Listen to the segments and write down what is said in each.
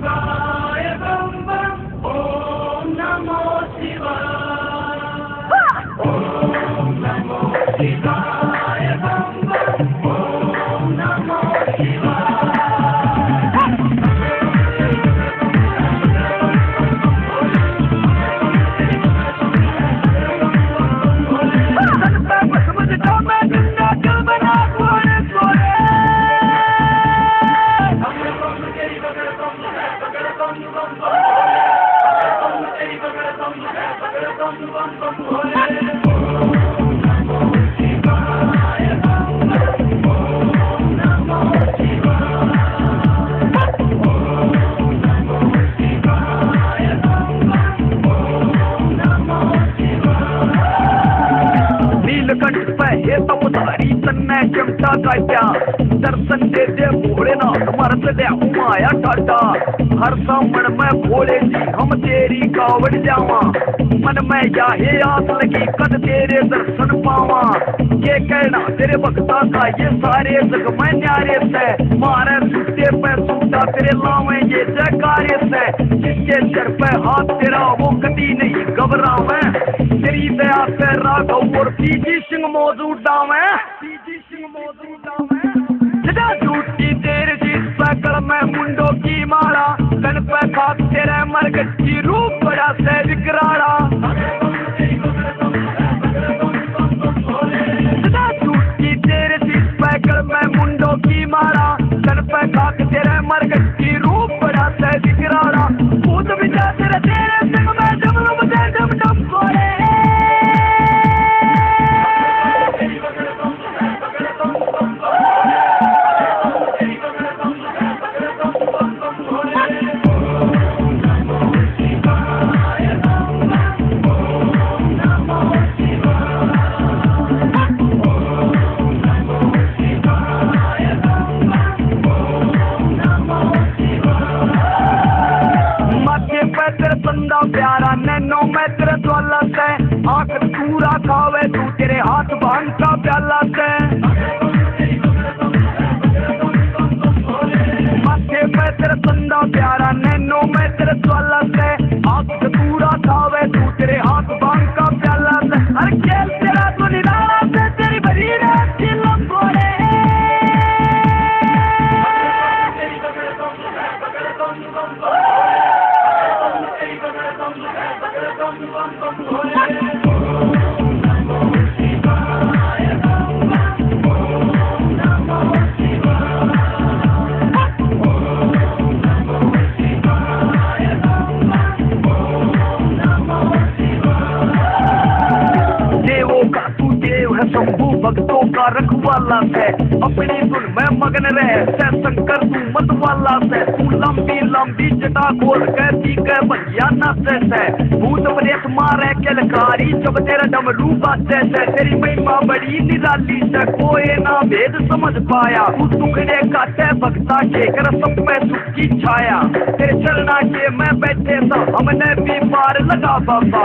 Bye. हर सामण में भोले जी, हम तेरी कावड़ जावा। मन में याहे आस लगी कद तेरे दर्शन पावा। ये कहना तेरे भक्ता का, ये सारे जग में न्यारे से। मारे सुते पे सुता तेरे लावे, ये जयकारे से। जिसके सर पे हाथ तेरा, वो कभी नहीं घबरावे। तेरी दया पे राघव और पीजी सिंह मौजूद दावे तेरे मरगट्टी तेरे संदा प्यारा, नैनो मैं तेरे द्वाला से। आख पूरा खावे, तू तेरे हाथ भाँग का प्याला से। माथे पे तेरे संदा प्यारा, नैनो मैं तेरे द्वाला से। आख पूरा खावे का तू देव है शंभु भक्तों का रखवाला है। अपने धुन में मगन रहे से शंकर तू मत वाला से तू लंबी लंबी जटा खोल कर दी के भैया नाचे से भूत प्रेत मारे केलकारी, जब तेरा डमरू बाजे से तेरी महिमा बड़ी निराली से कोई ना भेद समझ पाया। तू टुकड़े काटे, भक्ता के कर सब में सुख छाया। तेरे चरना के मैं बैठे था, हमने भी पार लगा बाबा।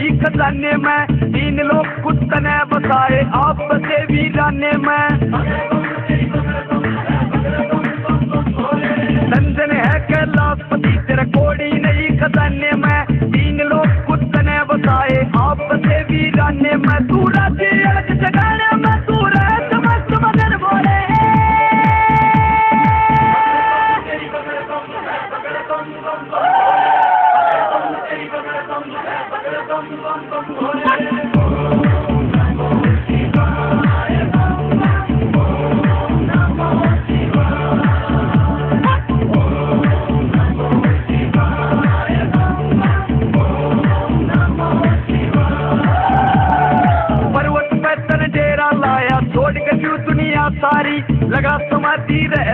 ही खजाने में। तीन लोग कुत्त ने बताए आप बसे वीराने में। है कैलाशपति, तेरा कोड़ी नहीं खजाने में। तीन लोग कुत्त ने बताए आप बसे वीराने में। तू अलग जगाने see the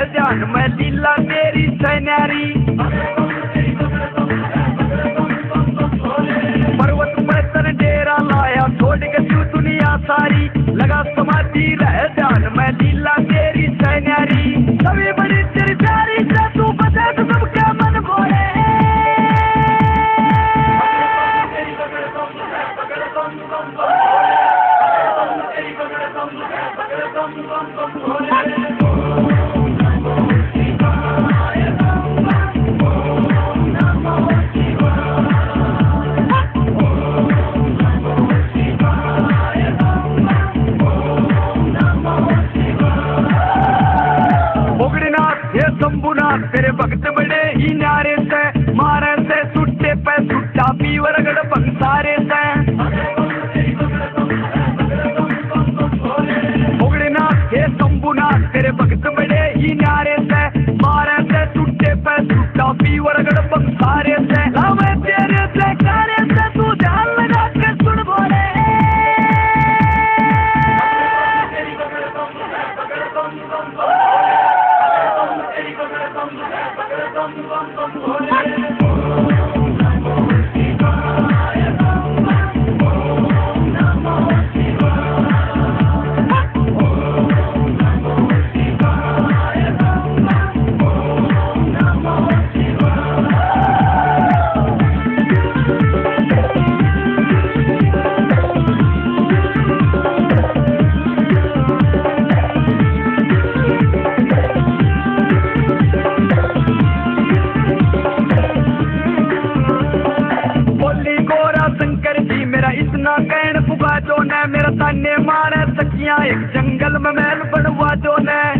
मेरा ताने मारे सखियाँ एक जंगल में महल बनवा दो ने।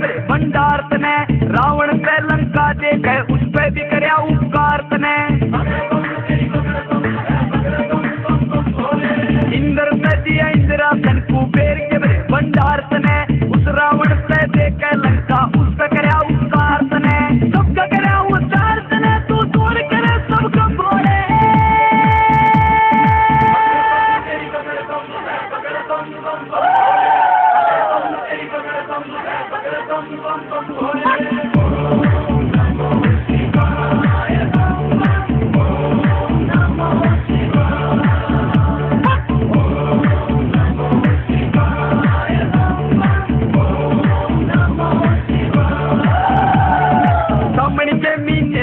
भंडार ने रावण पे लंका दे गए, उस पे भी करया उपकार तने इंद्र ने दिया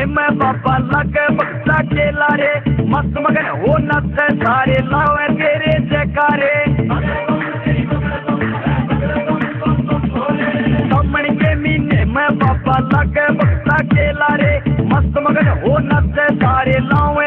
मैं बाबा लग बक्सा के लारे मस्त मगर हो नत सारे, लावे तेरे जयकारे। सामने के मीने मैं बाबा लग बक्सा के लारे मस्त मगर हो नत सारे, लावे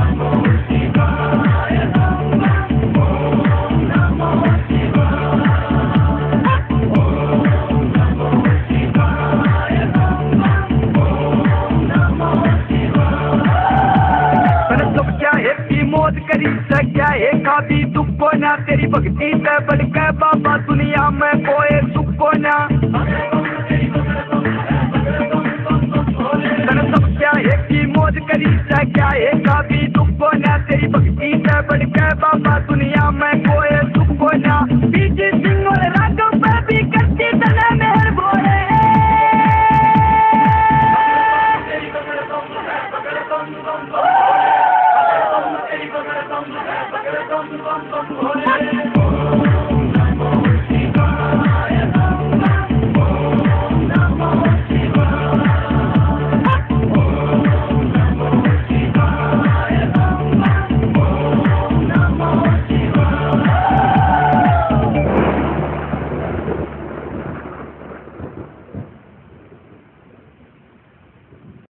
Oh,